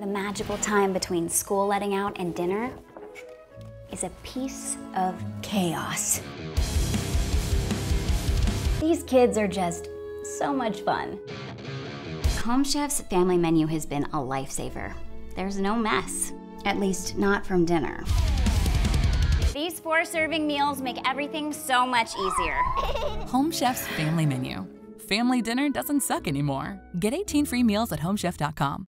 The magical time between school letting out and dinner is a piece of chaos. These kids are just so much fun. Home Chef's family menu has been a lifesaver. There's no mess, at least not from dinner. These four serving meals make everything so much easier. Home Chef's family menu. Family dinner doesn't suck anymore. Get 18 free meals at homechef.com.